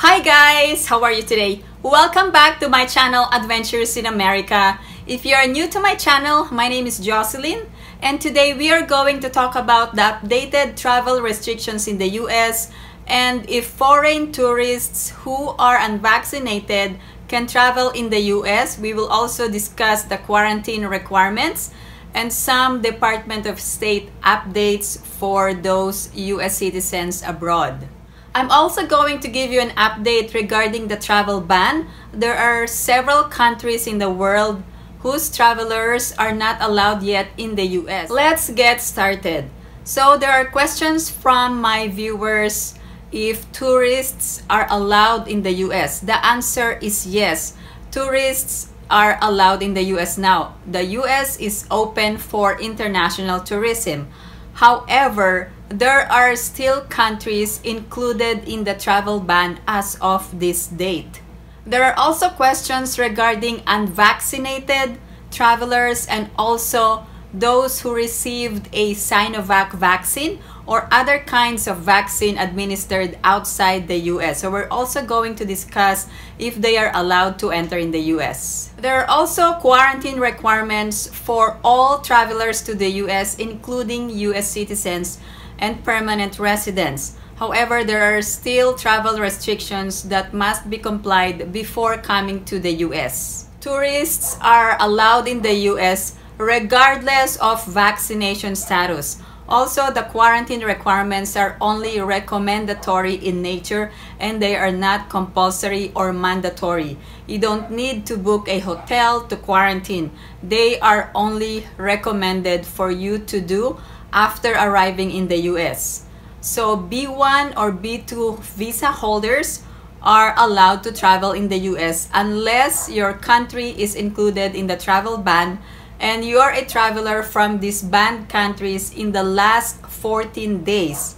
Hi guys! How are you today? Welcome back to my channel Adventures in America. If you are new to my channel, my name is Jocelyn and today we are going to talk about the updated travel restrictions in the US and if foreign tourists who are unvaccinated can travel in the US. We will also discuss the quarantine requirements and some Department of State updates for those US citizens abroad. I'm also going to give you an update regarding the travel ban. There are several countries in the world whose travelers are not allowed yet in the US. Let's get started. So there are questions from my viewers if tourists are allowed in the US. The answer is yes. Tourists are allowed in the US now. The US is open for international tourism. However, there are still countries included in the travel ban as of this date. There are also questions regarding unvaccinated travelers and also those who received a Sinovac vaccine or other kinds of vaccine administered outside the US. So we're also going to discuss if they are allowed to enter in the US. There are also quarantine requirements for all travelers to the US, including US citizens and permanent residents. However, there are still travel restrictions that must be complied before coming to the US. Tourists are allowed in the US regardless of vaccination status. Also, the quarantine requirements are only recommendatory in nature and they are not compulsory or mandatory. You don't need to book a hotel to quarantine. They are only recommended for you to do after arriving in the US. So B1 or B2 visa holders are allowed to travel in the US unless your country is included in the travel ban and you are a traveler from these banned countries in the last 14 days.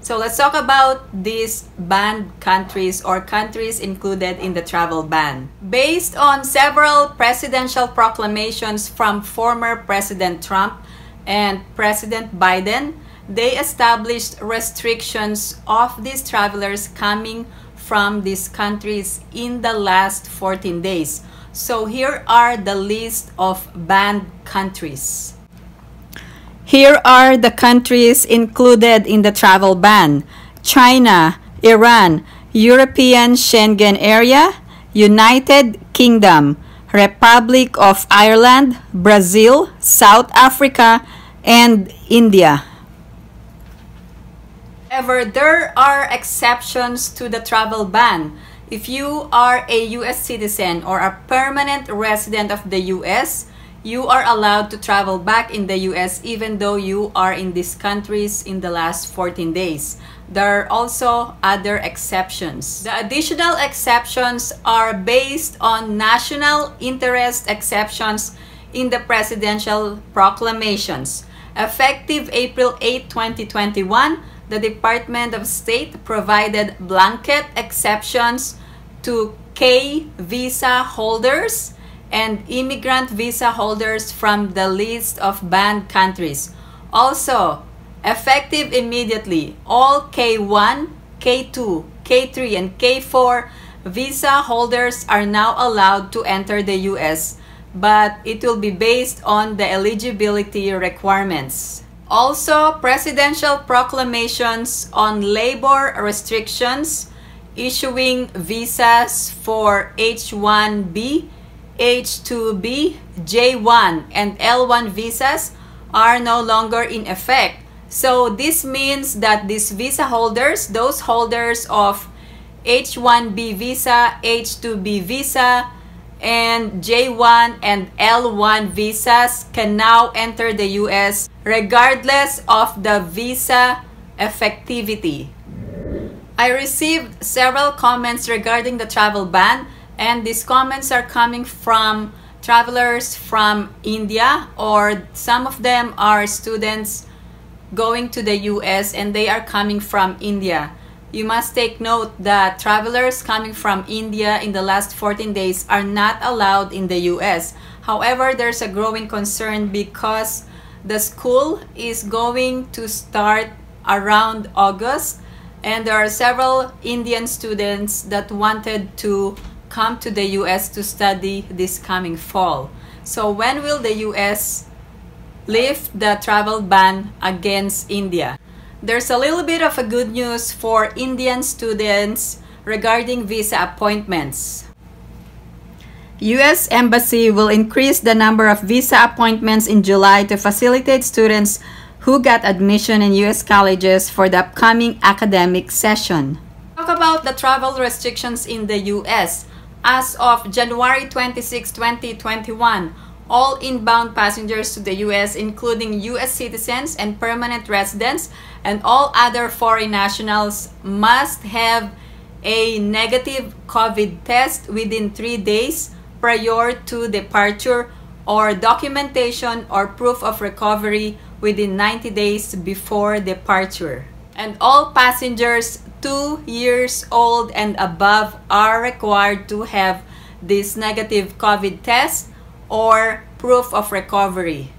So let's talk about these banned countries or countries included in the travel ban. Based on several presidential proclamations from former President Trump, and President Biden, they established restrictions of these travelers coming from these countries in the last 14 days. So here are the list of banned countries. Here are the countries included in the travel ban. China, Iran, European Schengen Area, United Kingdom, Republic of Ireland, Brazil, South Africa, and India. However, there are exceptions to the travel ban. If you are a US citizen or a permanent resident of the US, you are allowed to travel back in the US even though you are in these countries in the last 14 days. There are also other exceptions. The additional exceptions are based on national interest exceptions in the presidential proclamations. Effective April 8, 2021, the Department of State provided blanket exceptions to K visa holders and immigrant visa holders from the list of banned countries. Also, effective immediately, all K1, K2, K3, and K4 visa holders are now allowed to enter the US, but it will be based on the eligibility requirements. Also, presidential proclamations on labor restrictions, issuing visas for H1B H2B, J1, and L1 visas are no longer in effect. So this means that these visa holders, those holders of H1B visa, H2B visa, and J1 and L1 visas can now enter the US regardless of the visa effectivity. I received several comments regarding the travel ban and these comments are coming from travelers from India or some of them are students going to the US and they are coming from India. You must take note that travelers coming from India in the last 14 days are not allowed in the US. However, there's a growing concern because the school is going to start around August and there are several Indian students that wanted to come to the US to study this coming fall. So when will the US lift the travel ban against India? There's a little bit of a good news for Indian students regarding visa appointments. US Embassy will increase the number of visa appointments in July to facilitate students who got admission in U.S. colleges for the upcoming academic session. Talk about the travel restrictions in the U.S. As of January 26, 2021, all inbound passengers to the U.S., including U.S. citizens and permanent residents, and all other foreign nationals, must have a negative COVID test within three days prior to departure or documentation or proof of recovery within 90 days before departure. And all passengers 2 years old and above are required to have this negative COVID test or proof of recovery.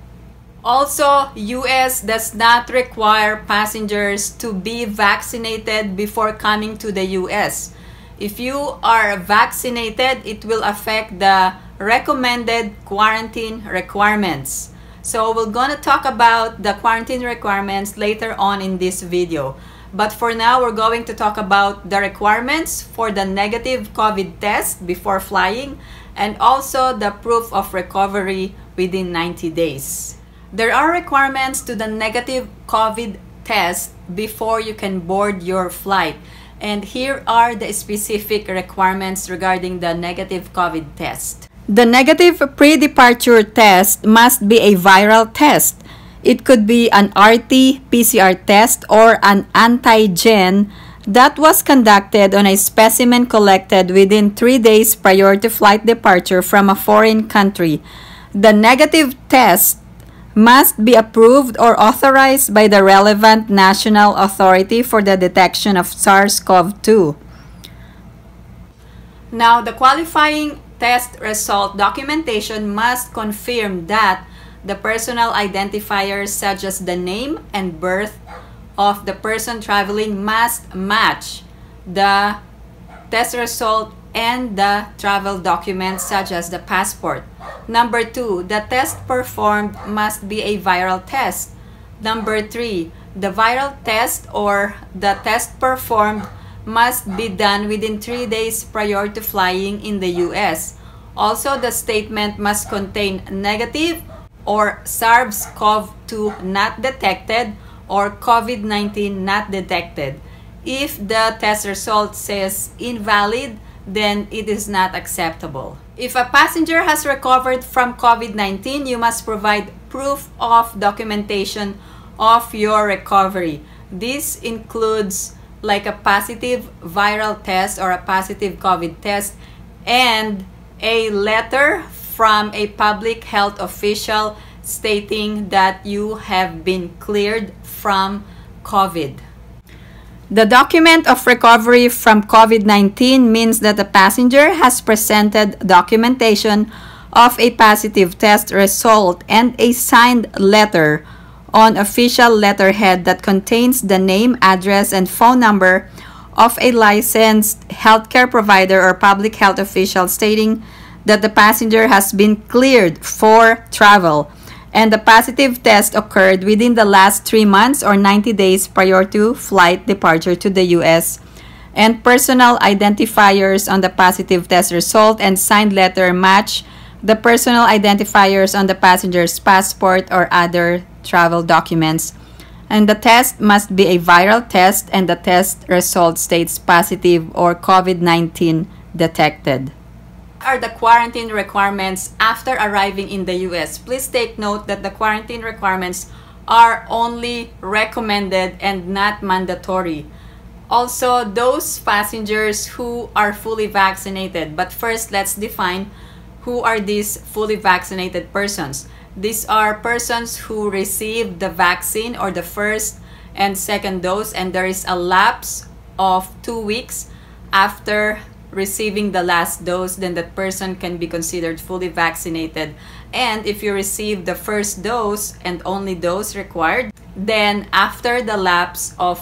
Also, US does not require passengers to be vaccinated before coming to the US. If you are vaccinated, it will affect the recommended quarantine requirements. So we're gonna talk about the quarantine requirements later on in this video. But for now, we're going to talk about the requirements for the negative COVID test before flying and also the proof of recovery within 90 days. There are requirements to the negative COVID test before you can board your flight. And here are the specific requirements regarding the negative COVID test. The negative pre-departure test must be a viral test. It could be an RT-PCR test or an antigen that was conducted on a specimen collected within three days prior to flight departure from a foreign country. The negative test must be approved or authorized by the relevant national authority for the detection of SARS-CoV-2. Now, the qualifying test result documentation must confirm that the personal identifiers such as the name and birth of the person traveling must match the test result and the travel documents such as the passport. Number two, the test performed must be a viral test. Number three, the viral test or the test performed must be done within three days prior to flying in the US. Also, the statement must contain negative or SARS-CoV-2 not detected or COVID-19 not detected. If the test result says invalid, then it is not acceptable. If a passenger has recovered from COVID-19, you must provide proof of documentation of your recovery. This includes like a positive viral test or a positive COVID test and a letter from a public health official stating that you have been cleared from COVID. The document of recovery from COVID-19 means that the passenger has presented documentation of a positive test result and a signed letter on official letterhead that contains the name, address, and phone number of a licensed healthcare provider or public health official stating that the passenger has been cleared for travel. And the positive test occurred within the last 3 months or 90 days prior to flight departure to the US and personal identifiers on the positive test result and signed letter match the personal identifiers on the passenger's passport or other travel documents. And the test must be a viral test and the test result states positive or COVID-19 detected. Are the quarantine requirements after arriving in the US? Please take note that the quarantine requirements are only recommended and not mandatory. Also, those passengers who are fully vaccinated. But first, let's define who are these fully vaccinated persons. These are persons who received the vaccine or the first and second dose and there is a lapse of two weeks after receiving the last dose, then that person can be considered fully vaccinated. And if you receive the first dose and only dose required, then after the lapse of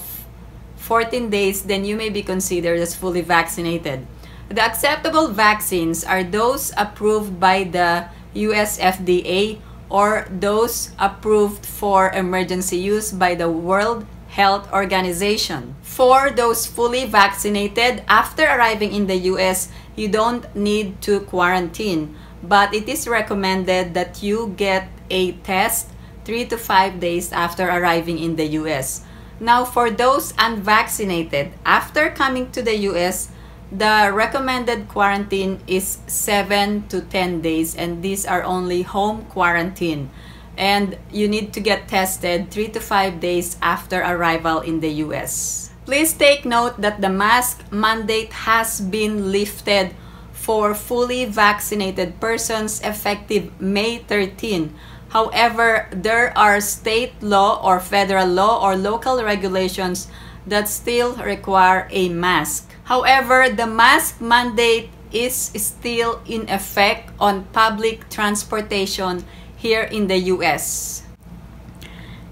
14 days, then you may be considered as fully vaccinated. The acceptable vaccines are those approved by the US FDA or those approved for emergency use by the World Health Organization. For those fully vaccinated, after arriving in the US, you don't need to quarantine, but it is recommended that you get a test 3 to 5 days after arriving in the US. Now, for those unvaccinated, after coming to the US, the recommended quarantine is 7 to 10 days, and these are only home quarantine and you need to get tested 3 to 5 days after arrival in the US. Please take note that the mask mandate has been lifted for fully vaccinated persons effective May 13. However, there are state law or federal law or local regulations that still require a mask. However, the mask mandate is still in effect on public transportation here in the US.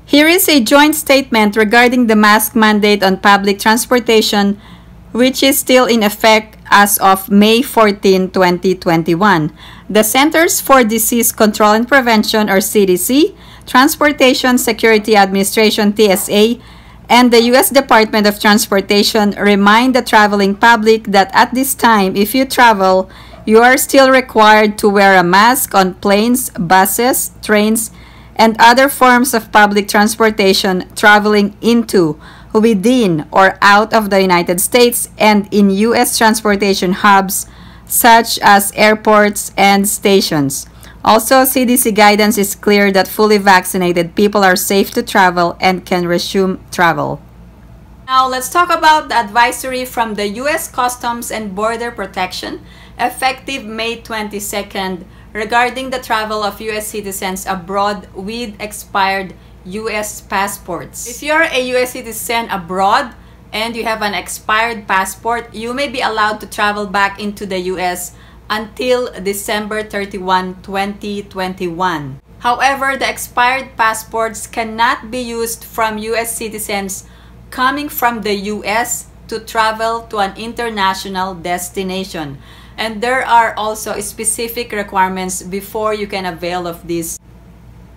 Here is a joint statement regarding the mask mandate on public transportation, which is still in effect as of May 14, 2021. The Centers for Disease Control and Prevention, or CDC, Transportation Security Administration, TSA, and the U.S. Department of Transportation remind the traveling public that at this time, if you travel, you are still required to wear a mask on planes, buses, trains, and other forms of public transportation traveling into, within, or out of the United States and in U.S. transportation hubs such as airports and stations. Also, CDC guidance is clear that fully vaccinated people are safe to travel and can resume travel. Now, let's talk about the advisory from the U.S. Customs and Border Protection effective May 22nd regarding the travel of U.S. citizens abroad with expired U.S. passports. If you're a U.S. citizen abroad and you have an expired passport, you may be allowed to travel back into the U.S. until December 31, 2021. However, the expired passports cannot be used from U.S. citizens coming from the U.S. to travel to an international destination and there are also specific requirements before you can avail of this.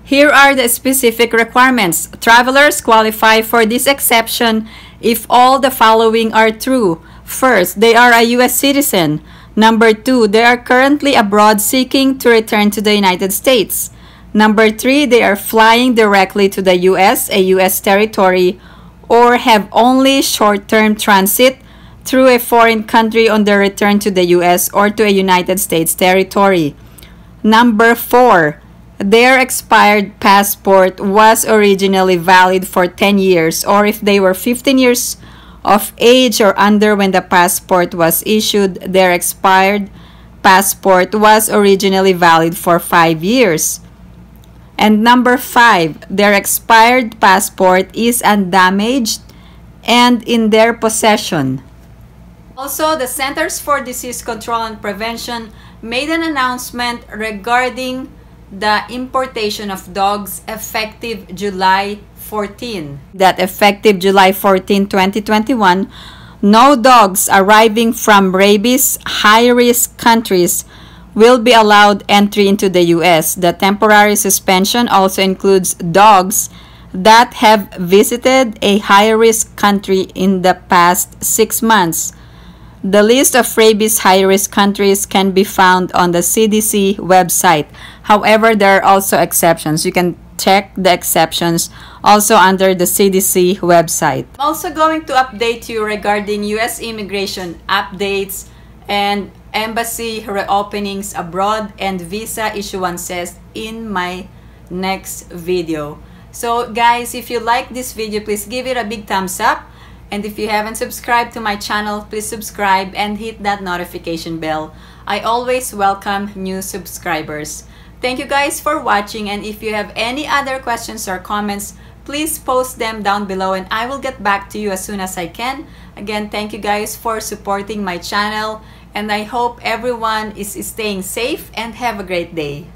Here are the specific requirements. Travelers qualify for this exception if all the following are true. First, they are a U.S. citizen. Number two, they are currently abroad seeking to return to the United States. Number three, they are flying directly to the U.S., a U.S. territory, or have only short-term transit through a foreign country on their return to the US or to a United States territory. Number 4. Their expired passport was originally valid for 10 years or if they were 15 years of age or under when the passport was issued, their expired passport was originally valid for 5 years. And number 5, their expired passport is undamaged and in their possession. Also, the Centers for Disease Control and Prevention made an announcement regarding the importation of dogs effective July 14. That effective July 14, 2021, no dogs arriving from rabies high-risk countries will be allowed entry into the U.S. The temporary suspension also includes dogs that have visited a high-risk country in the past six months the list of rabies high-risk countries can be found on the CDC website. However, there are also exceptions. You can check the exceptions also under the CDC website. I'm also going to update you regarding US immigration updates and embassy reopenings abroad and visa issuances in my next video. So guys, if you like this video, please give it a big thumbs up and if you haven't subscribed to my channel, please subscribe and hit that notification bell. I always welcome new subscribers. Thank you guys for watching and if you have any other questions or comments, please post them down below and I will get back to you as soon as I can. Again, thank you guys for supporting my channel and I hope everyone is staying safe and have a great day.